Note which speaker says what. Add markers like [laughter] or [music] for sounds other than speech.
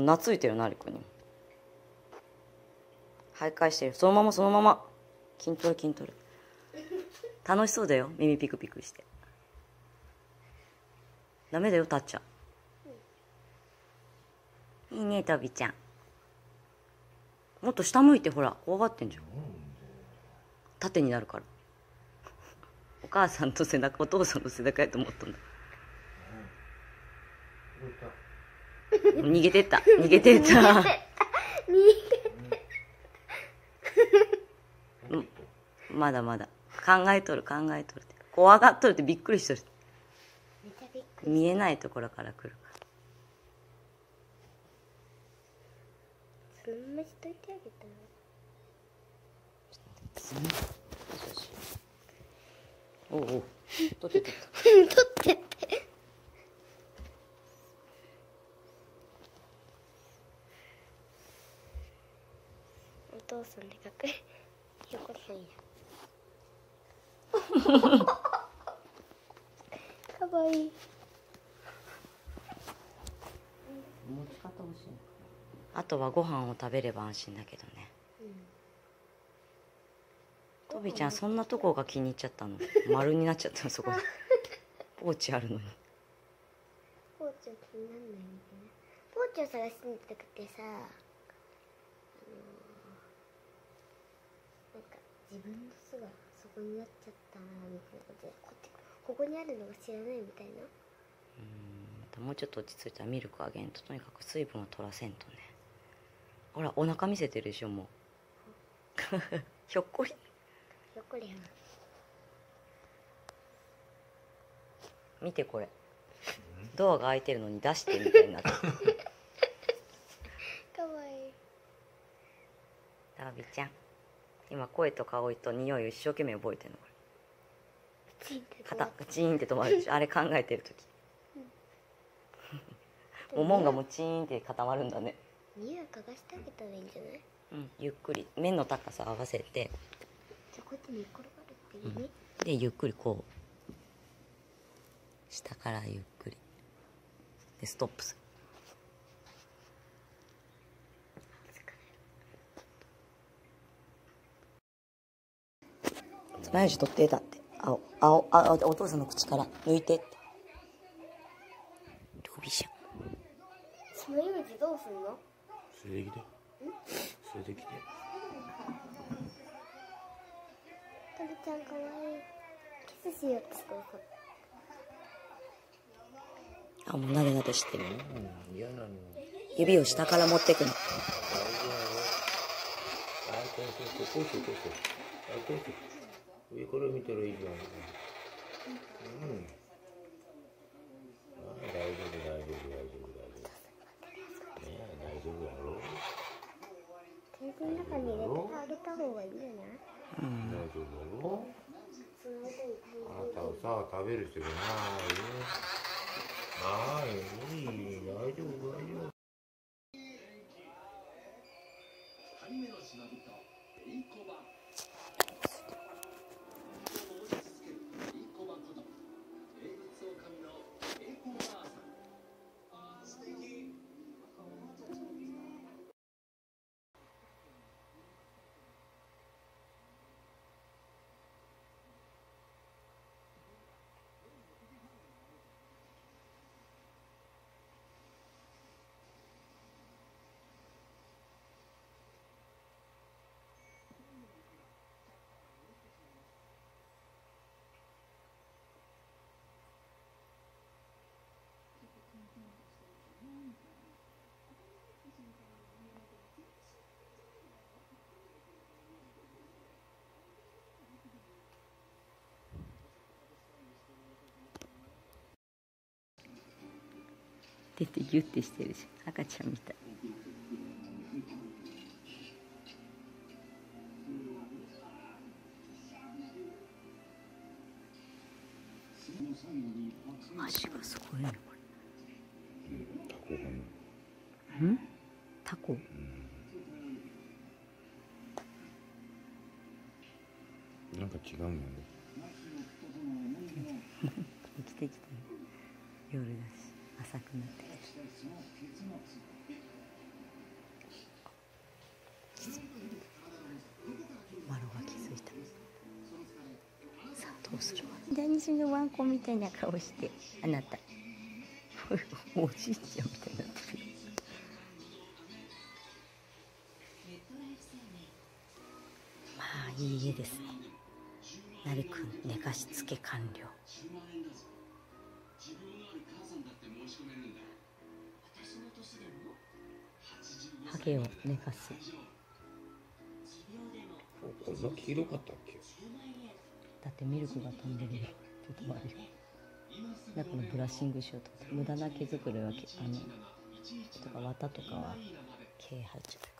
Speaker 1: 懐いてるなりくに。徘徊してる。そのままそのまま。筋トレ筋トレ楽しそうだよ。耳ピクピクして。ダメだよたっちゃん。いいねとびちゃん。もっと下向いてほら。怖がってんじゃん。縦になるから。お母さんと背中お父さんの背中やと思ったんだ逃げてった。逃げてった。うんまだまだ。考えとる考えとるって。怖がっとるってびっくりしとる。見えないところから来るか
Speaker 2: そのまましといてあげた
Speaker 1: ら。おうおう。[laughs] 取って取って
Speaker 2: 取ってってお父さんでかく横さんや。[laughs] かわいい。
Speaker 1: 持ち方欲しいあとはご飯を食べれば安心だけどね。とびちゃんそんなとこが気に入っちゃったの？丸になっちゃったのそこ。でポーチあるのに。
Speaker 2: ポーチは気にならないみたいな。ポーチを探してみたくてさあのーなんか自分の巣がそこになっちゃったみたいなことでこってここにあるのが知らないみたいな。
Speaker 1: またもうちょっと落ち着いたらミルクあげんととにかく水分を取らせんとね。ほらお腹見せてるでしょもう。[laughs] ひょっこり。
Speaker 2: ひょっこりはん
Speaker 1: 見てこれ。ドアが開いてるのに出してみたいになってる。[laughs]
Speaker 2: かわいい。
Speaker 1: ダービーちゃん今声と香りと匂いを一生懸命覚えてるのこれ。肩がチーンって止まるでしょ [laughs] あれ考えてる時。もうもんがもうチーンって固まるんだね。
Speaker 2: 匂い嗅がしてあげたらいいんじゃない？
Speaker 1: うん。ゆっくり。面の高さ合わせて。
Speaker 2: じゃあこうやって寝っ転がるっていう？ね、
Speaker 1: でゆっくりこう。下からゆっくり。でストップする爪楊枝取ってだって。青青あお父さんの口から。抜いてって。ルビシャ
Speaker 2: そのイメージどうすんの？
Speaker 3: 連れてきて。連れてきて。
Speaker 2: トルちゃんかわいいキスしようってすごいこ
Speaker 1: あもうなでなでしてる
Speaker 3: うん嫌なの。
Speaker 1: 指を下から持ってくの。
Speaker 3: 大丈夫。あこうそうそうこうそうこうそうあこうそう上から見たらいいじゃん。うん。あ大丈夫大丈夫大丈夫大丈夫。ねえ大丈夫やろ。
Speaker 2: テーブルの中に入れてあげた方がいいん。じゃない
Speaker 3: 大丈夫やろ。
Speaker 2: その間に
Speaker 3: あなたはさ食べる人じゃないは
Speaker 1: 出てギュッてしてるし赤ちゃんみたい。足がすごいねこれ。ん？タコ？
Speaker 3: なんか違うね。[laughs]
Speaker 1: 生きてきたね夜だし浅くなってきマロが気づいたさあどうするわのワンコみたいな顔してあなたおじいちゃんみたいになってるまあいい家ですね。成君寝かしつけ完了。ハゲを寝かす。
Speaker 3: こんな黄色かったっけ？
Speaker 1: だってミルクが飛んでる。よちょっと待って。だからブラッシングしようと思って無駄な毛づくろいはけあのとか綿とかは毛入っちゃう